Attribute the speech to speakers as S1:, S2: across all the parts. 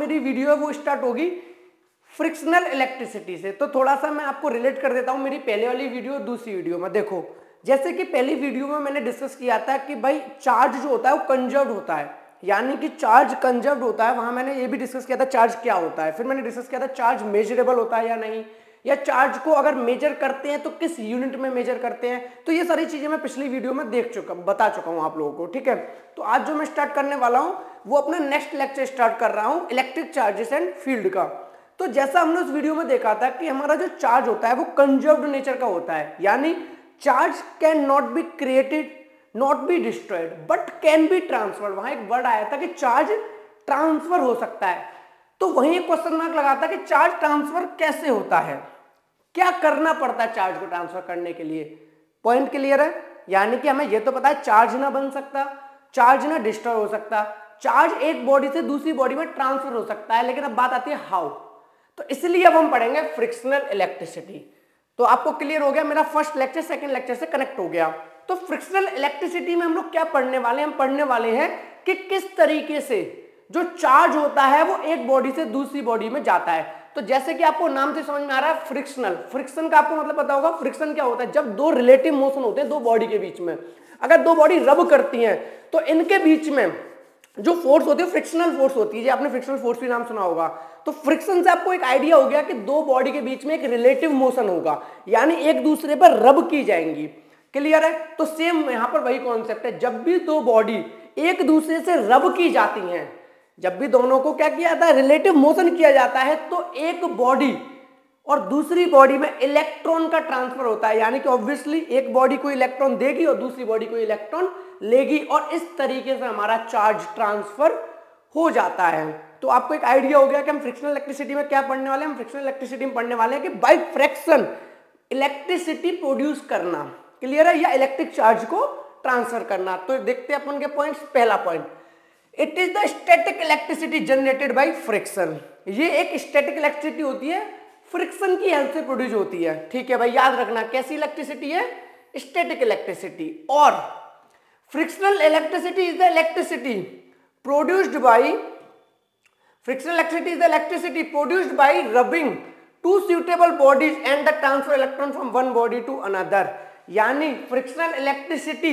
S1: मेरी वीडियो है, वो स्टार्ट होगी फ्रिक्शनल इलेक्ट्रिसिटी से। तो थोड़ा सा मैं आपको रिलेट कर देता हूँ मेरी पहले वाली वीडियो दूसरी वीडियो में। देखो, जैसे कि पहली वीडियो में मैंने डिस्कस किया था कि भाई चार्ज जो होता है, वो कंजर्व होता है। यानी कि चार्ज कंजर्व होता है, वहाँ मैंने ये भी डिस्कस किया था चार्ज क्या होता है। फिर मैंने डिस्कस किया था चार्ज मेजरेबल होता है या नहीं। या चार्ज को अगर मेजर करते हैं तो किस यूनिट में मेजर करते हैं? तो ये सारी चीज़ें मैं पिछली वीडियो में देख चुका, बता चुका हूँ आप लोगों को, ठीक है? तो आज जो मैं स्टार्ट करने वाला हूँ वो अपना नेक्स्ट लेक्चर स्टार्ट कर रहा हूँ इलेक्ट्रिक चार्जेस एंड फ़ील्ड का। तो जैसा हमने उस वीडियो में देखा था कि हमारा जो चार्ज होता है, वो कंजर्व्ड नेचर का होता है। यानी charge can not be created not be destroyed but can be transfer वहाँ एक वर्ड आया था कि चार्ज ट्रांसफ़र हो सकता है। तो वहीं एक क्वेश्चन मार्क लगा था कि चार्ज ट्रांसफ़र कैसे होता है? क्या करना पड़ता है चार्ज को ट्रांसफ़र करने के लिए? पॉइंट क्लियर है? यानी कि हमें यह तो पता है चार्ज ना बन सकता चार्ज ना डिस्ट्रॉय हो सकता। चार्ज एक बॉडी से दूसरी बॉडी में ट्रांसफ़र हो सकता है, लेकिन अब बात आती है हाउ। तो इसलिए अब हम पढ़ेंगे फ्रिक्शनल इलेक्ट्रिसिटी। तो आपको क्लियर हो गया, मेरा फ़र्स्ट लेक्चर, सेकंड लेक्चर से कनेक्ट हो गया। तो फ्रिक्शनल इलेक्ट्रिसिटी में हम लोग क्या पढ़ने वाले हैं? हम पढ़ने वाले हैं कि किस तरीके से जो चार्ज होता है, वो एक बॉडी से दूसरी बॉडी में जाता है। तो जैसे कि आपको नाम से समझ में आ रहा है फ्रिक्शनल। फ्रिक्शन का आपको मतलब पता होगा, फ्रिक्शन क्या होता है? जब दो रिलेटिव मोशन होते हैं, दो बॉडी के बीच में। अगर दो बॉडी रब करती हैं तो इनके बीच में जो फोर्स होती है फ्रिक्शनल फोर्स होती है आपने फ्रिक्शनल फोर्स भी नाम सुना होगा। तो फ्रिक्शन से आपको एक आइडिया हो गया कि दो बॉडी के बीच में एक रिलेटिव मोशन होगा, यानी एक दूसरे पर रब की जाएँगी। क्लियर है? तो सेम यहाँ पर वही कॉन्सेप्ट है। जब भी दो बॉडी एक दूसरे से रब की जाती हैं, जब भी दोनों को क्या किया जाता है रिलेटिव मोशन किया जाता है तो एक बॉडी और दूसरी बॉडी में इलेक्ट्रॉन का ट्रांसफ़र होता है। यानी कि ऑब्वियसली एक बॉडी को इलेक्ट्रॉन देगी और दूसरी बॉडी को इलेक्ट्रॉन लेगी और इस तरीके से हमारा चार्ज ट्रांसफ़र हो जाता है। तो आपको एक आइडिया हो गया कि हम फ्रिक्शनल इलेक्ट्रिसिटी में क्या पढ़ने वाले हैं? हम फ्रिक्शनल इलेक्ट्रिसिटी में पढ़ने वाले हैं कि बाई फ्रैक्शन इलेक्ट्रिसिटी प्रोड्यूस करना। क्लियर है? या इलेक्ट्रिक चार्ज को ट्रांसफ़र करना। तो देखते हैं अपन के पॉइंट्स पहला point it is the static electricity generated by friction ये एक स्टैटिक इलेक्ट्रिसिटी होती है। फ्रिक्शन की हेल्प से प्रोड्यूस होती है। ठीक है भाई, याद रखना, कैसी इलेक्ट्रिसिटी है? स्टैटिक इलेक्ट्रिसिटी और frictional electricity is the electricity produced by frictional electricity is the electricity produced by rubbing two suitable bodies and the transfer electron from one body to another. यानी फ्रिक्शनल इलेक्ट्रिसिटी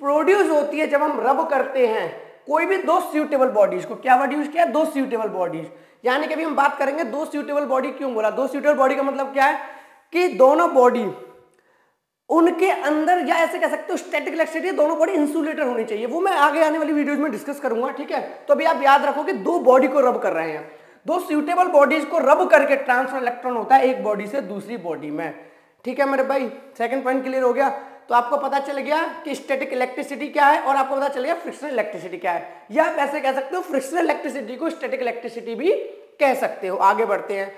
S1: प्रोड्यूस होती है जब हम रब करते हैं। कोई भी दो सुटेबल बॉडीज को, क्या वर्ड यूज़ किया? दो सुटेबल बॉडीज यानी कि अभी हम बात करेंगे दो सुटेबल बॉडी क्यों बोला? दो सूटेबल बॉडी का मतलब क्या है? कि दोनों बॉडी उनके अंदर या ऐसे कह सकते हो स्टैटिक इलेक्ट्रिसिटी दोनों बॉडी इंसुलेटर होनी चाहिए। वो मैं आगे आने वाली वीडियोज़ में डिस्कस करूँगा, ठीक है? तो अभी आप याद रखो कि दो बॉडी को रब कर रहे हैं। दो सुटेबल बॉडीज को रब करके ट्रांसफ़र इलेक्ट्रॉन होता है एक बॉडी से दूसरी बॉडी में। ठीक है मेरे भाई? सेकंड पॉइंट क्लियर हो गया? तो आपको पता चल गया कि स्टैटिक इलेक्ट्रिसिटी क्या है और आपको पता चल गया फ्रिक्शनल इलेक्ट्रिसिटी क्या है। या आप ऐसे कह सकते हो फ्रिक्शनल इलेक्ट्रिसिटी को स्टैटिक इलेक्ट्रिसिटी भी कह सकते हो। आगे बढ़ते हैं।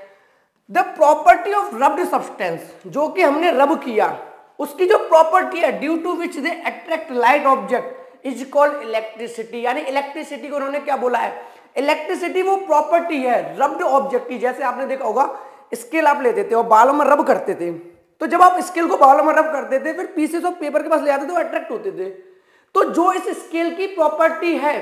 S1: The property of rubbed substance जो कि हमने रब किया उसकी जो प्रॉपर्टी है due to which they attract light object is called electricity यानी इलेक्ट्रिसिटी को उन्होंने क्या बोला है? इलेक्ट्रिसिटी वो प्रॉपर्टी है रब्ड ऑब्जेक्ट की, जैसे आपने देखा होगा स्केल आप लेते थे और बालों में रब करते थे। तो जब आप स्केल को बालों में रब करते थे, फिर पीसेस ऑफ़ पेपर के पास ले आते थे, वो अट्रैक्ट होते थे। तो जो इस स्केल की प्रॉपर्टी है,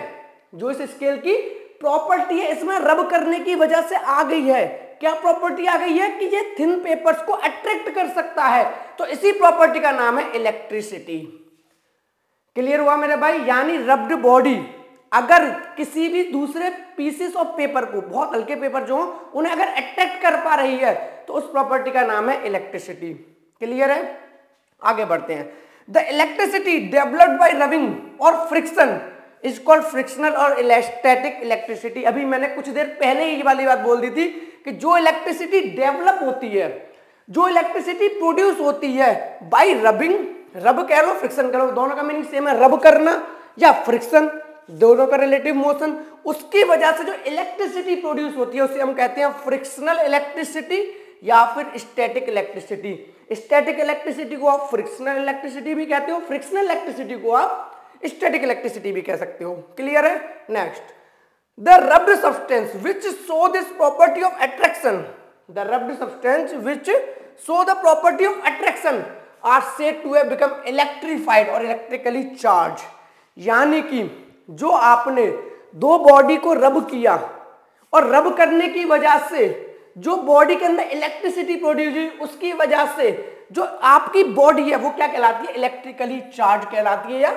S1: जो इस स्केल की प्रॉपर्टी है, इसमें रब करने की वजह से आ गई है। क्या प्रॉपर्टी आ गई है कि ये थिन पेपर्स को अट्रैक्ट कर सकता है? तो इसी प्रॉपर्टी का नाम है इलेक्ट्रिसिटी क्लियर हुआ मेरे भाई? यानी रब्ड बॉडी अगर किसी भी दूसरे पीसेस ऑफ़ पेपर को, बहुत हल्के पेपर जो हो, उन्हें अगर अट्रैक्ट कर पा रही है तो उस प्रॉपर्टी का नाम है इलेक्ट्रिसिटी क्लियर है? आगे बढ़ते हैं। The electricity developed by rubbing और फ्रिक्शन इज़ कॉल्ड फ्रिक्शनल और इलेक्ट्रिसिटी अभी मैंने कुछ देर पहले ही वाली बात बोल दी थी कि जो इलेक्ट्रिसिटी डेवलप होती है, जो इलेक्ट्रिसिटी प्रोड्यूस होती है बाई रबिंग रब कह लो फ्रिक्शन कह लो दोनों का मीनिंग सेम है रब करना या फ्रिक्शन दोनों का रिलेटिव मोशन उसकी वजह से जो इलेक्ट्रिसिटी प्रोड्यूस होती है, उसे हम कहते हैं फ्रिक्शनल इलेक्ट्रिसिटी या फिर स्टैटिक इलेक्ट्रिसिटी स्टैटिक इलेक्ट्रिसिटी को आप फ्रिक्शनल इलेक्ट्रिसिटी भी कहते हो फ्रिक्शनल इलेक्ट्रिसिटी को आप स्टैटिक इलेक्ट्रिसिटी भी कह सकते हो। क्लियर है? Next the rubbed substance which show this property of attraction the rubbed substance which show the property of attraction are set to have become electrified और इलेक्ट्रिकली चार्ज यानी कि जो आपने दो बॉडी को रब किया और रब करने की वजह से जो बॉडी के अंदर इलेक्ट्रिसिटी प्रोड्यूस हुई, उसकी वजह से जो आपकी बॉडी है, वो क्या कहलाती है? इलेक्ट्रिकली चार्ज कहलाती है या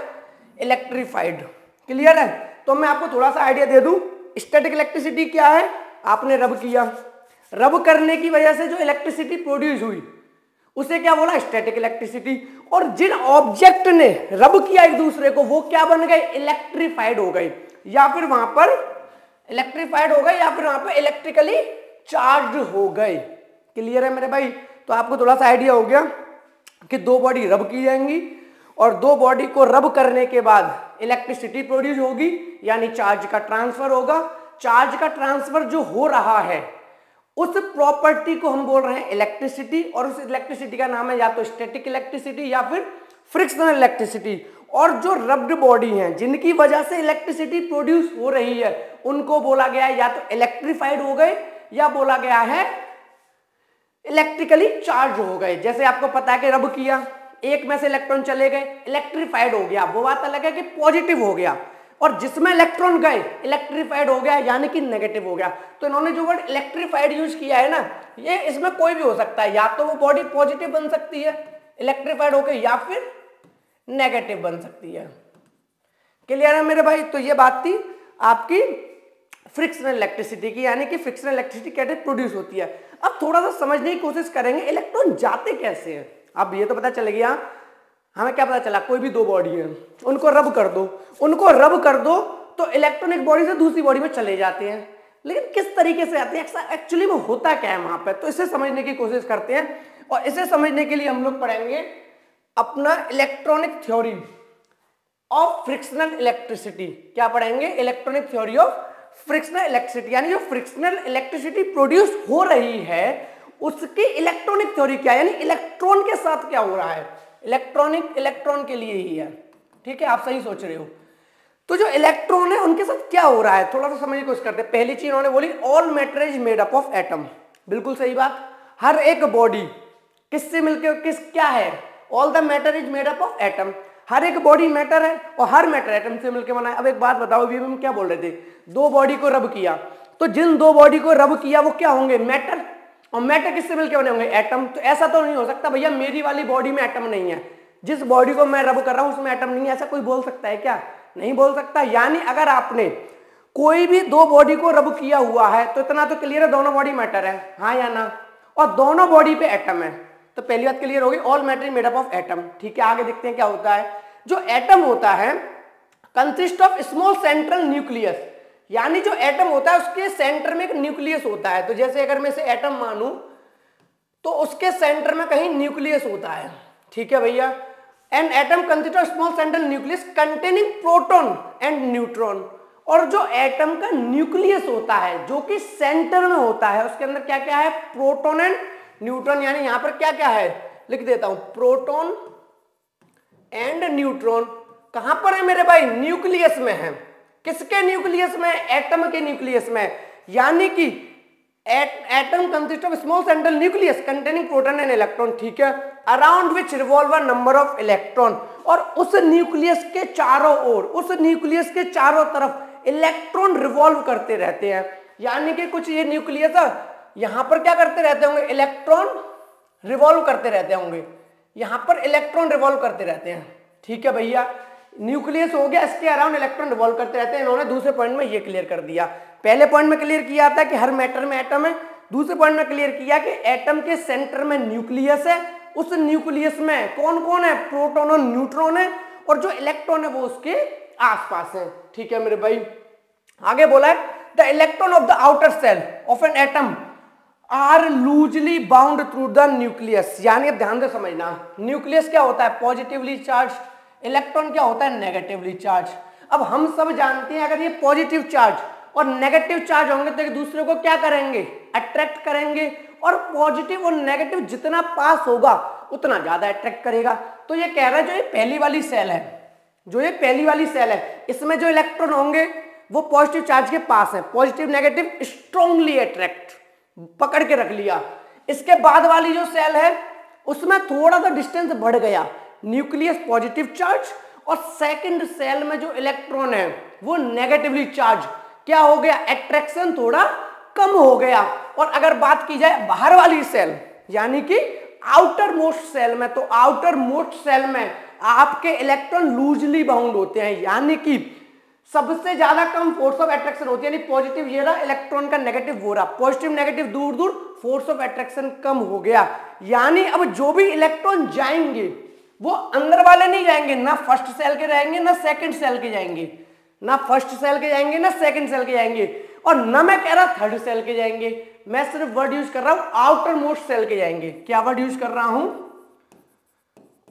S1: इलेक्ट्रीफाइड क्लियर है? तो मैं आपको थोड़ा सा आइडिया दे दूँ स्टैटिक इलेक्ट्रिसिटी क्या है? आपने रब किया। रब करने की वजह से जो इलेक्ट्रिसिटी प्रोड्यूस हुई, उसे क्या बोला? स्टैटिक इलेक्ट्रिसिटी और जिन ऑब्जेक्ट ने रब किया एक दूसरे को, वो क्या बन गए? इलेक्ट्रीफाइड हो गए। या फिर वहाँ पर इलेक्ट्रीफाइड हो गए, या फिर वहाँ पर इलेक्ट्रिकली चार्ज हो गए। क्लियर है मेरे भाई? तो आपको थोड़ा सा आइडिया हो गया कि दो बॉडी रब की जाएँगी। और दो बॉडी को रब करने के बाद इलेक्ट्रिसिटी प्रोड्यूस होगी, यानी चार्ज का ट्रांसफ़र होगा। चार्ज का ट्रांसफ़र जो हो रहा है, उस प्रॉपर्टी को हम बोल रहे हैं इलेक्ट्रिसिटी और उस इलेक्ट्रिसिटी का नाम है या तो स्टैटिक इलेक्ट्रिसिटी या फिर फ्रिक्शनल इलेक्ट्रिसिटी और जो रब्ड बॉडी हैं, जिनकी वजह से इलेक्ट्रिसिटी प्रोड्यूस हो रही है, उनको बोला गया है या तो इलेक्ट्रीफाइड हो गए या बोला गया है इलेक्ट्रिकली चार्ज हो गए। जैसे आपको पता है कि रब किया। एक में से इलेक्ट्रॉन चले गए इलेक्ट्रीफाइड हो गया। वो बात अलग है कि पॉजिटिव हो गया। और जिसमें इलेक्ट्रॉन गए इलेक्ट्रीफाइड हो गया, यानी कि नेगेटिव हो गया। तो इन्होंने जो वर्ड इलेक्ट्रीफाइड यूज़ किया है ना, ये इसमें कोई भी हो सकता है। या तो वो बॉडी पॉजिटिव बन सकती है इलेक्ट्रीफाइड होकर या फिर नेगेटिव बन सकती है। क्लियर है मेरे भाई? तो ये बात थी आपकी फ्रिक्शनल इलेक्ट्रिसिटी की, यानी कि फ्रिक्शनल इलेक्ट्रिसिटी कैसे प्रोड्यूस होती है। अब थोड़ा सा समझने की कोशिश करेंगे इलेक्ट्रॉन जाते कैसे हैं? अब ये तो पता चल गया। हमें क्या पता चला? कोई भी दो बॉडी है। उनको रब कर दो। उनको रब कर दो तो इलेक्ट्रॉन एक बॉडी से दूसरी बॉडी में चले जाते हैं। लेकिन किस तरीके से आते हैं? एक्चुअली में होता क्या है वहाँ पर तो इसे समझने की कोशिश करते हैं। और इसे समझने के लिए हम लोग पढ़ेंगे अपना electronic theory of frictional electricity क्या पढ़ेंगे? Electronic theory of frictional electricity यानी जो फ्रिक्शनल इलेक्ट्रिसिटी प्रोड्यूस हो रही है उसकी इलेक्ट्रॉनिक थ्योरी क्या है? यानी इलेक्ट्रॉन के साथ क्या हो रहा है? इलेक्ट्रॉनिक इलेक्ट्रॉन के लिए ही है। ठीक है? आप सही सोच रहे हो। तो जो इलेक्ट्रॉन है, उनके साथ क्या हो रहा है? थोड़ा सा समझने की कोशिश करते हैं। पहली चीज़ उन्होंने बोली all matter is made up of atom बिल्कुल सही बात। हर एक बॉडी किससे मिलकर किस, क्या है? All the matter is made up of atom हर एक बॉडी मैटर है और हर मैटर एटम से मिलकर बना है। अब एक बात बताओ, अभी हम क्या बोल रहे थे? दो बॉडी को रब किया। तो जिन दो बॉडी को रब किया, वो क्या होंगे? मैटर और मैटर किससे मिलकर बने होंगे? एटम तो ऐसा तो नहीं हो सकता भैया, मेरी वाली बॉडी में एटम नहीं है। जिस बॉडी को मैं रब कर रहा हूँ, उसमें एटम नहीं है। ऐसा कोई बोल सकता है क्या? नहीं बोल सकता। यानी अगर आपने कोई भी दो बॉडी को रब किया हुआ है तो इतना तो क्लियर है दोनों बॉडी मैटर है। हाँ या ना? और दोनों बॉडी पे एटम है। तो पहली बात क्लियर होगी all matter made up of atom ठीक है, आगे देखते हैं क्या होता है। जो एटम होता है consist of small central nucleus यानी जो एटम होता है, उसके सेंटर में एक न्यूक्लियस होता है। तो जैसे अगर मैं इसे एटम मानू तो उसके सेंटर में कहीं न्यूक्लियस होता है। ठीक है भैया? And atom of small central nucleus containing proton and neutron और जो एटम का न्यूक्लियस होता है, जो कि सेंटर में होता है, उसके अंदर क्या क्या है? प्रोटॉन एंड न्यूट्रॉन यानी यहाँ पर क्या क्या है? लिख देता हूँ। प्रोटॉन एंड न्यूट्रॉन कहाँ पर है मेरे भाई? न्यूक्लियस में है। किसके न्यूक्लियस में? एटम के न्यूक्लियस में। यानी कि atom consist of small central nucleus containing proton and electron, ठीक है? Around which revolve number of electron और उस न्यूक्लियस के चारों ओर, उस न्यूक्लियस के चारों तरफ़ इलेक्ट्रॉन रिवॉल्व करते रहते हैं। यानी कि कुछ ये न्यूक्लियस यहाँ पर क्या करते रहते होंगे? इलेक्ट्रॉन रिवॉल्व करते रहते होंगे। यहाँ पर इलेक्ट्रॉन रिवॉल्व करते रहते हैं। ठीक है भैया? न्यूक्लियस हो गया, इसके अराउंड इलेक्ट्रॉन रिवॉल्व करते रहते हैं। इन्होंने दूसरे पॉइंट में ये क्लियर कर दिया। पहले पॉइंट में क्लियर किया था कि हर मैटर में एटम है। दूसरे पॉइंट में क्लियर किया कि एटम के सेंटर में न्यूक्लियस है। उस न्यूक्लियस में कौन कौन है? प्रोटोन और न्यूट्रॉन है। और जो इलेक्ट्रॉन है वो उसके आसपास है। ठीक है मेरे भाई? आगे बोला the electron of the outer shell of an atom are loosely bound through the nucleus यानी ध्यान से समझना न्यूक्लियस क्या होता है? पॉजिटिवली चार्ज इलेक्ट्रॉन क्या होता है? नेगेटिवली चार्ज अब हम सब जानते हैं, अगर ये पॉजिटिव चार्ज और नेगेटिव चार्ज होंगे तो एक दूसरे को क्या करेंगे? अट्रैक्ट करेंगे। और पॉजिटिव और नेगेटिव जितना पास होगा, उतना ज़्यादा अट्रैक्ट करेगा। तो ये कह रहा है, जो ये पहली वाली सेल है, जो ये पहली वाली सेल है, इसमें जो इलेक्ट्रॉन होंगे, वो पॉजिटिव चार्ज के पास है। पॉजिटिव नेगेटिव स्ट्रॉन्गली अट्रैक्ट पकड़ के रख लिया। इसके बाद वाली जो सेल है, उसमें थोड़ा सा डिस्टेंस बढ़ गया। न्यूक्लियस पॉजिटिव चार्ज और सेकंड सेल में जो इलेक्ट्रॉन है, वो नेगेटिवली चार्ज क्या हो गया? एट्रैक्शन थोड़ा कम हो गया। और अगर बात की जाए बाहर वाली सेल यानी कि आउटर मोस्ट सेल में तो आउटर मोस्ट सेल में आपके इलेक्ट्रॉन लूजली बाउंड होते हैं, यानी कि सबसे ज़्यादा कम फोर्स ऑफ़ एट्रैक्शन होती है पॉजिटिव ये रहा इलेक्ट्रॉन का नेगेटिव वो रहा. पॉजिटिव नेगेटिव दूर दूर फोर्स ऑफ़ अट्रैक्शन कम हो गया. यानी अब जो भी इलेक्ट्रॉन जाएँगे वो अंदर वाले नहीं जाएँगे, ना फ़र्स्ट सेल के जाएँगे, ना सेकंड सेल के जाएँगे। ना फ़र्स्ट सेल के जाएँगे, ना सेकंड सेल के जाएँगे। और ना मैं कह रहा थर्ड सेल के जाएँगे। मैं सिर्फ़ वर्ड यूज़ कर रहा हूँ आउटर मोस्ट सेल के जाएँगे। क्या वर्ड यूज़ कर रहा हूँ?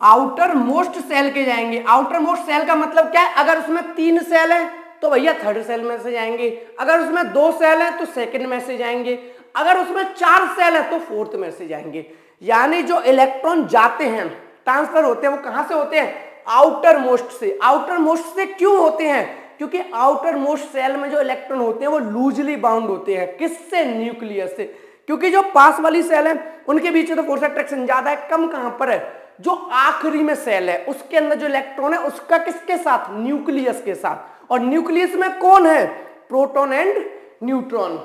S1: आउटर मोस्ट सेल के जाएँगे। आउटर मोस्ट सेल का मतलब क्या है? अगर उसमें तीन सेल है तो भैया थर्ड सेल में से जाएँगे। अगर उसमें दो सेल है तो सेकंड में से जाएँगे। अगर उसमें चार सेल है तो फोर्थ में से जाएँगे। यानी जो इलेक्ट्रॉन जाते हैं ट्रांसफ़र होते हैं, वो कहाँ से होते हैं? आउटर मोस्ट से। आउटर मोस्ट से क्यों होते हैं? क्योंकि आउटर मोस्ट सेल में जो इलेक्ट्रॉन होते हैं, वो लूजली बाउंड होते हैं। किससे? न्यूक्लियस से। क्योंकि जो पास वाली सेल है, उनके बीच तो फोर्स अट्रैक्शन ज़्यादा है, कम कहाँ पर है? जो आखिरी में सेल है, उसके अंदर जो इलेक्ट्रॉन है, उसका किसके साथ? न्यूक्लियस के साथ। और न्यूक्लियस में कौन है? Proton and neutron.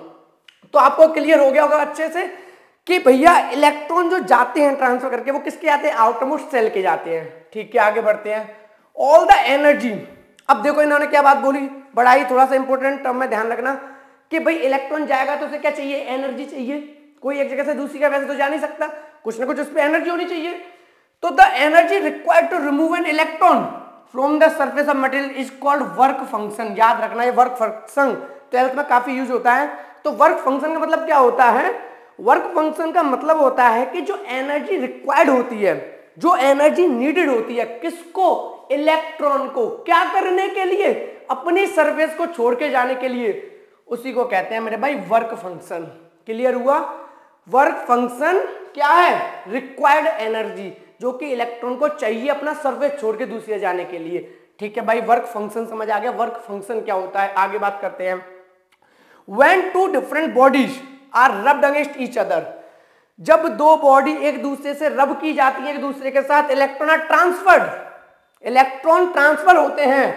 S1: तो आपको क्लियर हो गया होगा अच्छे से। कि भैया इलेक्ट्रॉन जो जाते हैं ट्रांसफ़र करके, वो किसके आते हैं? आउटरमोस्ट सेल के जाते हैं। ठीक है, आगे बढ़ते हैं। ऑल द एनर्जी अब देखो इन्होंने क्या बात बोली? बड़ा ही थोड़ा सा इंपॉर्टेंट टर्म में ध्यान रखना कि भाई इलेक्ट्रॉन जाएगा तो उसे क्या चाहिए? एनर्जी चाहिए। कोई एक जगह से दूसरी जगह वैसे तो जा नहीं सकता। कुछ ना कुछ उस पर एनर्जी होनी चाहिए। तो the energy required to remove an electron from the surface of material is called work function याद रखना, ये वर्क फ़ंक्शन ट्वेल्थ में काफ़ी यूज़ होता है। तो वर्क फ़ंक्शन का मतलब क्या होता है? वर्क फ़ंक्शन का मतलब होता है कि जो एनर्जी रिक्वायर्ड होती है, जो एनर्जी नीडेड होती है, किसको? इलेक्ट्रॉन को। क्या करने के लिए? अपनी सरफेस को छोड़ के जाने के लिए। उसी को कहते हैं मेरे भाई वर्क फ़ंक्शन क्लियर हुआ? वर्क फ़ंक्शन क्या है? रिक्वायर्ड एनर्जी जो कि इलेक्ट्रॉन को चाहिए अपना सरफेस छोड़ के दूसरे जाने के लिए। ठीक है भाई वर्क फ़ंक्शन समझ आ गया। वर्क फ़ंक्शन क्या होता है? आगे बात करते हैं। When two different bodies are rubbed against each other जब दो बॉडी एक दूसरे से रब की जाती है, एक दूसरे के साथ electron are transferred electron transfer होते हैं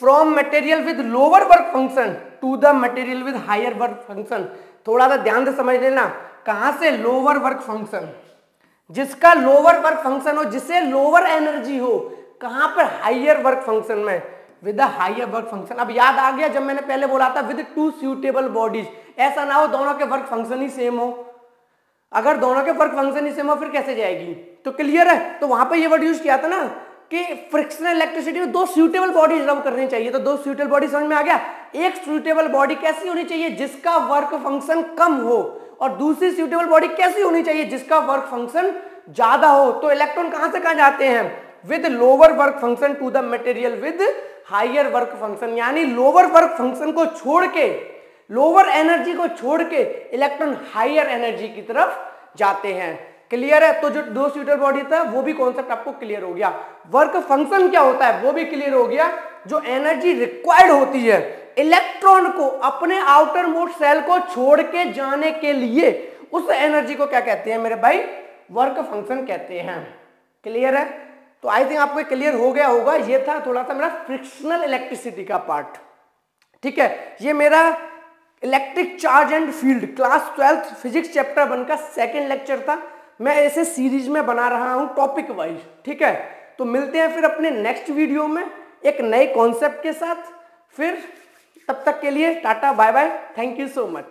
S1: from material with lower work function to the material with higher work function थोड़ा सा ध्यान से समझ लेना, कहाँ से लोअर वर्क फ़ंक्शन जिसका लोअर वर्क फ़ंक्शन हो, जिसे लोअर एनर्जी हो, कहाँ पर हायर वर्क फ़ंक्शन में? विद हाइयर वर्क फ़ंक्शन अब याद आ गया जब मैंने पहले बोला था विद टू सूटेबल बॉडीज ऐसा ना हो दोनों के वर्क फ़ंक्शन ही सेम हो। अगर दोनों के वर्क फ़ंक्शन ही सेम हो, फिर कैसे जाएगी? तो क्लियर है? तो वहाँ पर ये वर्ड यूज़ किया था ना कि फ्रिक्शनल इलेक्ट्रिसिटी में दो सूटेबल बॉडी रब करनी चाहिए। तो दो सूटेबल बॉडी समझ में आ गया? एक सूटेबल बॉडी कैसी होनी चाहिए जिसका वर्क फ़ंक्शन कम हो और दूसरी सूटेबल बॉडी कैसी होनी चाहिए जिसका वर्क फ़ंक्शन ज़्यादा हो? तो इलेक्ट्रॉन कहाँ से कहाँ जाते हैं? With lower work function to the material with higher work function यानी लोअर वर्क फ़ंक्शन को छोड़ के लोअर एनर्जी को छोड़ के इलेक्ट्रॉन हाइयर एनर्जी की तरफ़ जाते हैं। क्लियर है? तो जो दो स्यूटर बॉडी था, वो भी कॉन्सेप्ट आपको क्लियर हो गया। वर्क फ़ंक्शन क्या होता है? वो भी क्लियर हो गया। जो एनर्जी रिक्वायर्ड होती है इलेक्ट्रॉन को अपने आउटर मोस्ट सेल को छोड़ के जाने के लिए उस एनर्जी को क्या कहते हैं मेरे भाई? वर्क फ़ंक्शन कहते हैं। क्लियर है? तो आई थिंक आपको क्लियर हो गया होगा। ये था थोड़ा सा मेरा फ्रिक्शनल इलेक्ट्रिसिटी का पार्ट ठीक है? ये मेरा electric charge and field class twelfth physics chapter one का सेकेंड लेक्चर था। मैं ऐसे सीरीज़ में बना रहा हूँ टॉपिक वाइज ठीक है? तो मिलते हैं फिर अपने नेक्स्ट वीडियो में एक नए कॉन्सेप्ट के साथ। फिर तब तक के लिए tata bye bye thank you so much